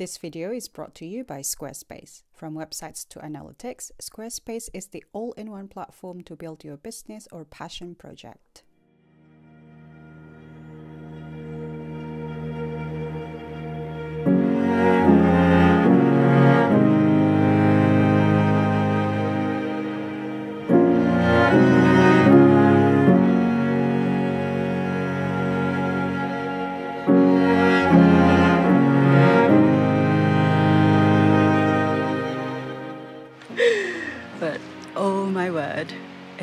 This video is brought to you by Squarespace. From websites to analytics, Squarespace is the all in one platform to build your business or passion project.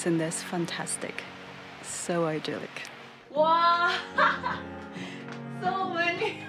Isn't this fantastic? So idyllic. Wow! so many.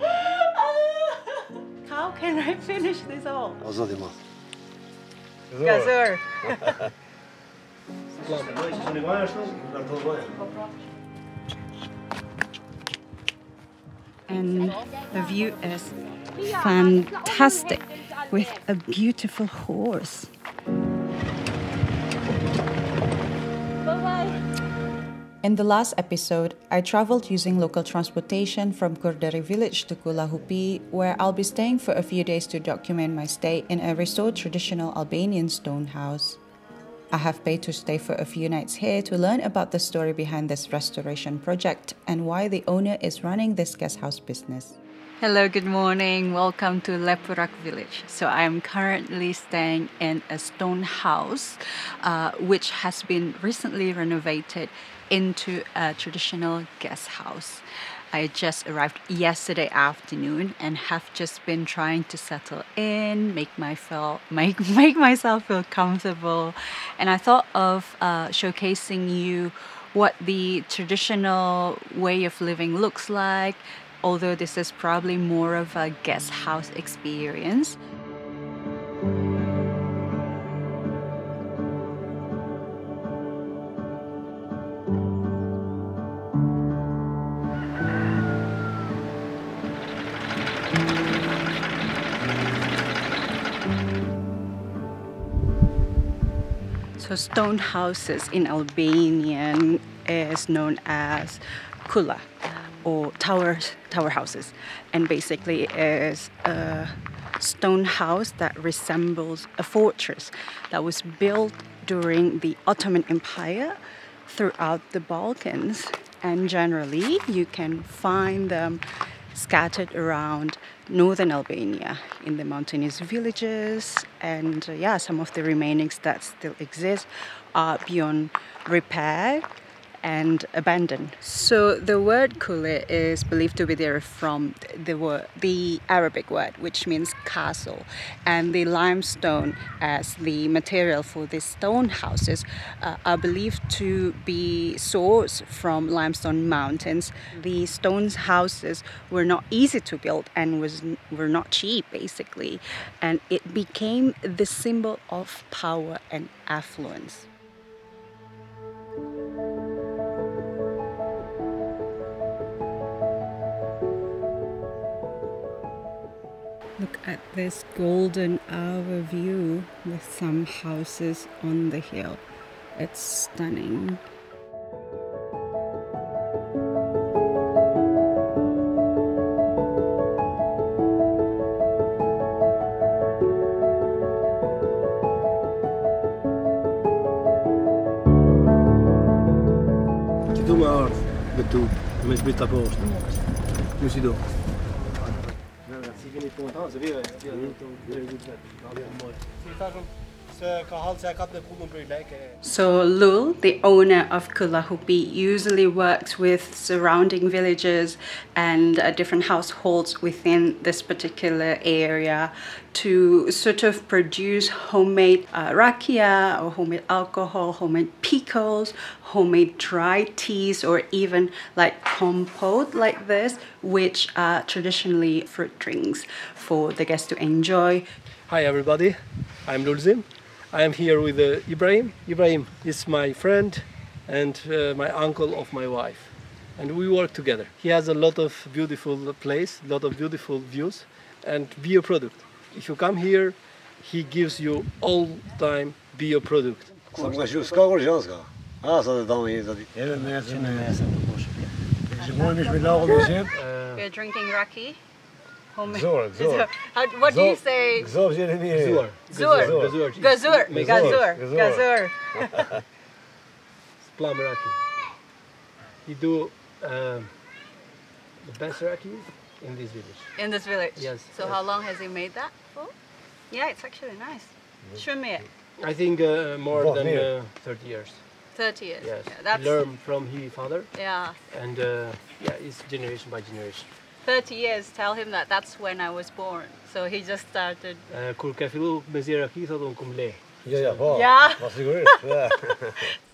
How can I finish this all? Azadima. Gazur. And the view is fantastic with a beautiful horse. In the last episode, I traveled using local transportation from Kurdari village to Kulla Hupi, where I'll be staying for a few days to document my stay in a restored traditional Albanian stone house. I have paid to stay for a few nights here to learn about the story behind this restoration project and why the owner is running this guest house business. Hello, good morning. Welcome to Lepurak village. So I am currently staying in a stone house, uh, which has been recently renovated into a traditional guest house. I just arrived yesterday afternoon and have just been trying to settle in, make my feel, make make myself feel comfortable, and I thought of uh, showcasing you what the traditional way of living looks like. Although this is probably more of a guest house experience. Stone houses in Albanian is known as kula or towers tower houses. And basically is a stone house that resembles a fortress that was built during the Ottoman Empire throughout the Balkans. And generally you can find them scattered around northern Albania in the mountainous villages. And uh, yeah some of the remainings that still exist are beyond repair and abandoned. So the word kule is believed to be derived from the word, the Arabic word, which means castle, and the limestone as the material for these stone houses uh, are believed to be sourced from limestone mountains. The stone houses were not easy to build and was were not cheap, basically, and it became the symbol of power and affluence. Look at this golden hour view with some houses on the hill. It's stunning. Që du me ardhë me tu, me zbrit të poshtë. Si do. Então, você viu? muito Então, dois So Lul, the owner of Kulla Hupi, usually works with surrounding villages and uh, different households within this particular area to sort of produce homemade uh, rakia or homemade alcohol, homemade pickles, homemade dry teas, or even like compote like this, which are traditionally fruit drinks for the guests to enjoy. Hi everybody, I'm Lulzim. I am here with uh, Ibrahim. Ibrahim is my friend and uh, my uncle of my wife. And we work together. He has a lot of beautiful place, lot of beautiful views and bio product. If you come here, he gives you all time bio product. Sa më ka shu, s'ka kur gjë s'ka. A, sa të damë jetë ati. Edhe me esë në mesë të poshë. Shikojmë ish me lagë në zemë. We're drinking raki. Homemade. Gzor, gzor. How, what do you say? Gzor Jeremy. Gazur. Zur. Gazur. Gazur. Gazur. Gazur. Gazur. Gazur. Plum raki. He do um, the best raki in this village. In this village. Yes, So yes. how long has he made that for? Yeah, it's actually nice. Show it. I think uh, more What, than uh, 30 years. 30 years. Yes. Yeah, that's He learned from his father yeah. and uh, yeah, it's generation by generation. 30 years. Tell him that that's when I was born. So he just started. Uh, Kur ka fillu me zira ki thot un kum le. Ja, ja, po. Ja. Ma sigurisht. Ja.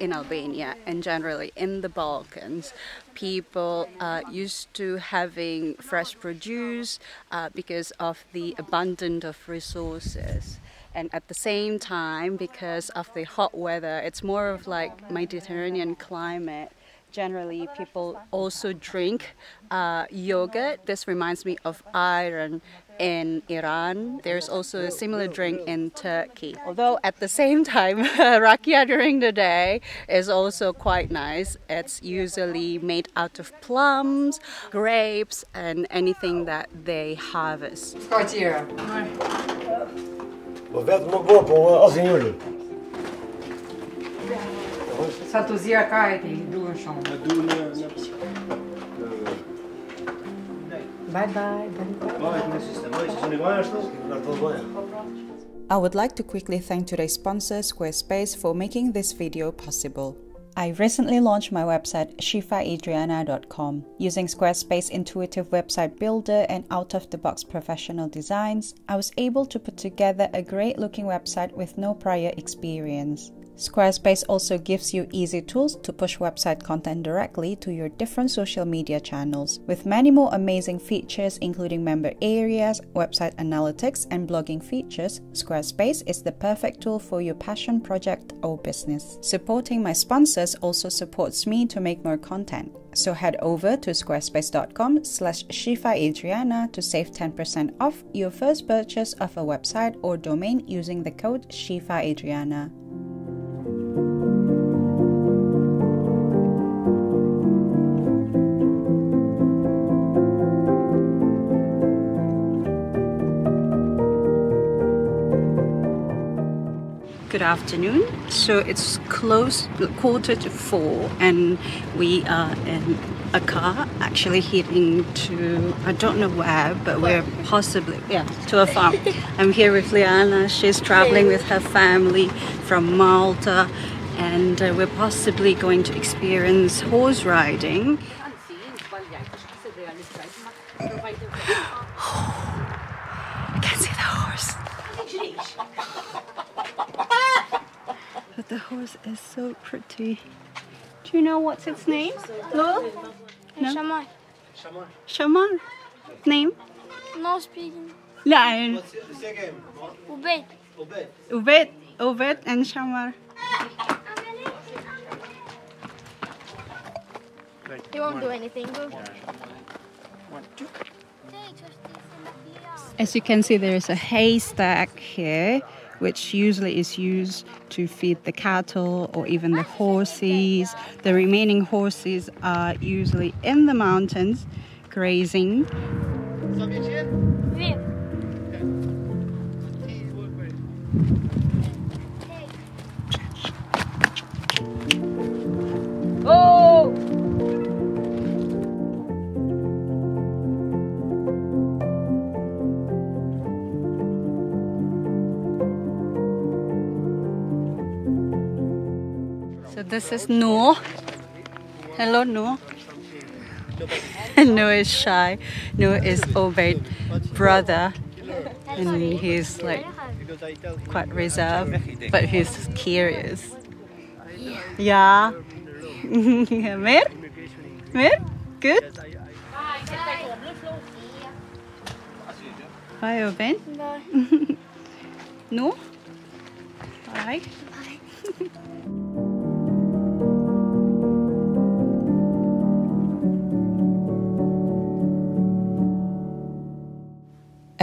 in Albania and generally in the Balkans, people are used to having fresh produce uh, because of the abundance of resources. And at the same time, because of the hot weather, it's more of like Mediterranean climate. Generally, people also drink uh, yogurt. This reminds me of iron in Iran. There's also a similar drink in Turkey. Although at the same time, rakia during the day is also quite nice. It's usually made out of plums, grapes, and anything that they harvest. Po vetë më bo, po asë njëllë. Sa të zja ka e ti. Du në në Bye bye, bye bye. I would like to quickly thank today's sponsor, Squarespace, for making this video possible. I recently launched my website syifaadriana.com. Using Squarespace intuitive website builder and out of the box professional designs, I was able to put together a great looking website with no prior experience. Squarespace also gives you easy tools to push website content directly to your different social media channels, with many more amazing features including member areas, website analytics, and blogging features. Squarespace is the perfect tool for your passion project or business. Supporting my sponsors also supports me to make more content. So head over to squarespace.com slash syifaadriana to save 10% off your first purchase of a website or domain using the code syifaadriana. Good afternoon. So it's close quarter to four, and we are in a car actually heading to I don't know where, but we're possibly yeah to a farm. I'm here with Liana. She's traveling with her family from Malta, and uh, we're possibly going to experience horse riding. I can see the horse. But the horse is so pretty. Do you know what's its name? No? No? Shaman. Shaman. Name? No speaking. No. Ubed. Ubed. Ubed and Shamar. He won't do anything. As you can see, there is a haystack here, which usually is used to feed the cattle or even the horses. The remaining horses are usually in the mountains grazing. So this is Noor. Hello, Noor. Noor is shy. Noor is Obed brother, and he's like quite reserved, but he's curious. Yeah. Mer? Mer? Good? Bye, Obed. Bye. No? Bye.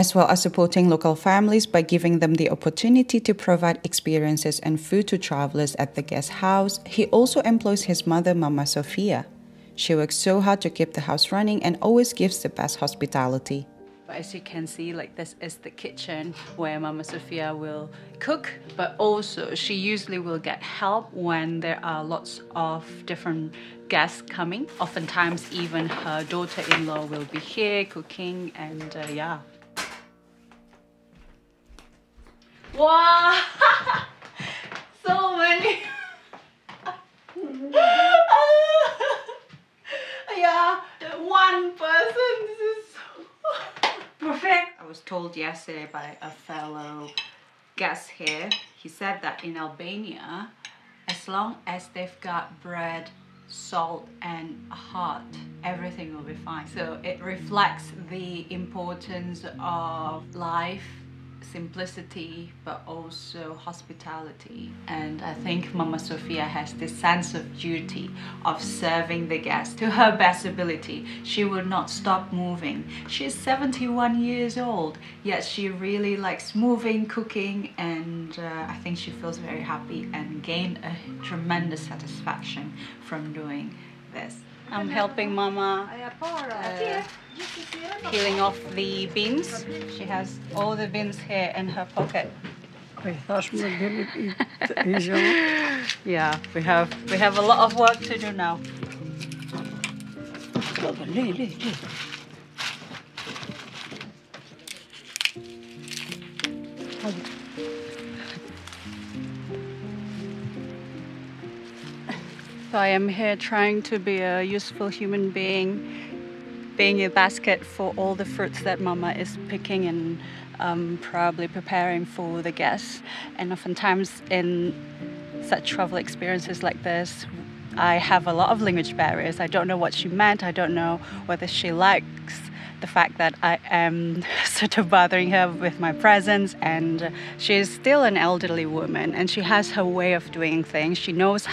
As well as supporting local families by giving them the opportunity to provide experiences and food to travelers at the guest house, he also employs his mother, Mama Sofia. She works so hard to keep the house running and always gives the best hospitality. As you can see, like this is the kitchen where Mama Sofia will cook, but also she usually will get help when there are lots of different guests coming. Oftentimes even her daughter-in-law will be here cooking and uh, yeah. Wow! so many. yeah, one person. This is so Perfect. I was told yesterday by a fellow guest here, he said that in Albania, as long as they've got bread, salt and heart, everything will be fine. So it reflects the importance of life simplicity but also hospitality. And i think mama sofia has this sense of duty of serving the guests to her best ability. She will not stop moving. She's 71 years old yet she really likes moving cooking and uh, i think she feels very happy and gained a tremendous satisfaction from doing this i'm helping mama uh, peeling off the beans. She has all the beans here in her pocket. Yeah, we have we have a lot of work to do now. I am here trying to be a useful human being, being a basket for all the fruits that Mama is picking and um, probably preparing for the guests. And oftentimes in such travel experiences like this, I have a lot of language barriers. I don't know what she meant. I don't know whether she likes the fact that I am sort of bothering her with my presence. And she is still an elderly woman and she has her way of doing things. She knows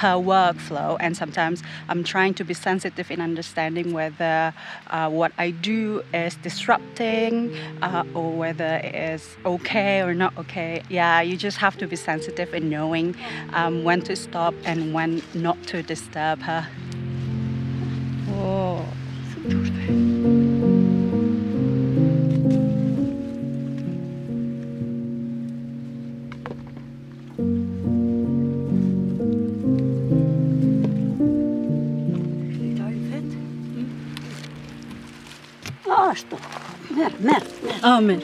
her workflow and sometimes I'm trying to be sensitive in understanding whether uh, what I do is disrupting uh, or whether it is okay or not okay. Yeah, you just have to be sensitive in knowing um, when to stop and when not to disturb her. Oh, merr, merr. Ja, men.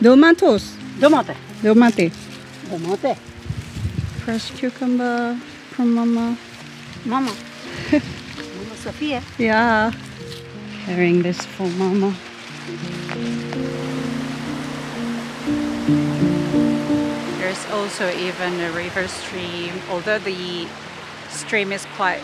Domatos. Domate. Domati. Domate. fresh cucumber from Mama. Mama. Mamma Sofia. Yeah, carrying this for Mama. There's also even a river stream, although the stream is quite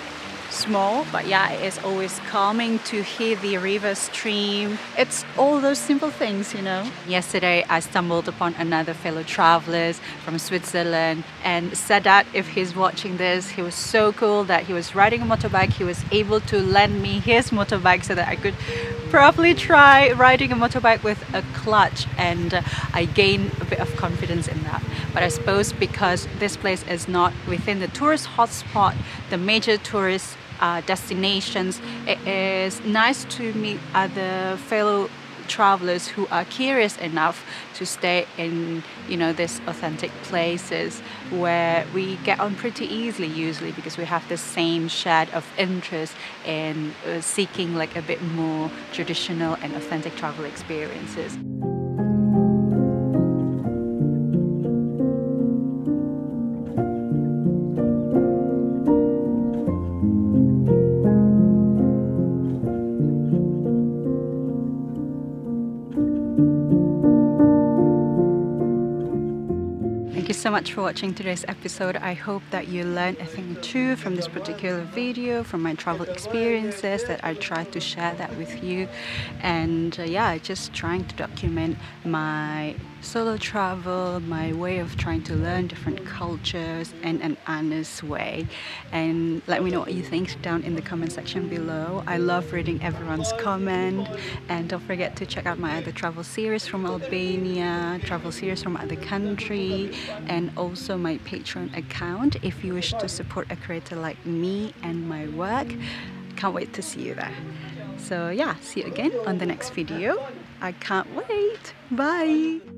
small, but yeah, it is always calming to hear the river stream. It's all those simple things, you know. Yesterday, I stumbled upon another fellow travelers from Switzerland and said that if he's watching this, he was so cool that he was riding a motorbike. He was able to lend me his motorbike so that I could probably try riding a motorbike with a clutch and uh, I gained a bit of confidence in that. But I suppose because this place is not within the tourist hotspot, the major tourist uh, destinations, it is nice to meet other fellow travelers who are curious enough to stay in you know these authentic places where we get on pretty easily usually because we have the same shared of interest in uh, seeking like a bit more traditional and authentic travel experiences. Much for watching today's episode. I hope that you learned a thing or two from this particular video, from my travel experiences that I tried to share that with you. And uh, yeah, just trying to document my solo travel, my way of trying to learn different cultures in an honest way. And let me know what you think down in the comment section below. I love reading everyone's comment. And don't forget to check out my other travel series from Albania, travel series from other country, and also my Patreon account if you wish to support a creator like me and my work. Can't wait to see you there. So yeah, see you again on the next video. I can't wait. Bye.